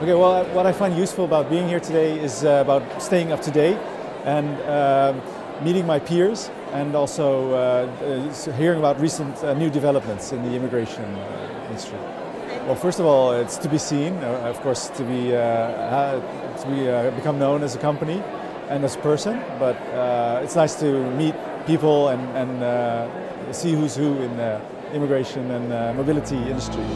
Okay, well, what I find useful about being here today is uh, about staying up to date and uh, meeting my peers and also uh, hearing about recent uh, new developments in the immigration uh, industry. Well, first of all, it's to be seen, uh, of course, to be to be become known as a company and as a person. But it's nice to meet people and, and see who's who in the immigration and mobility industry.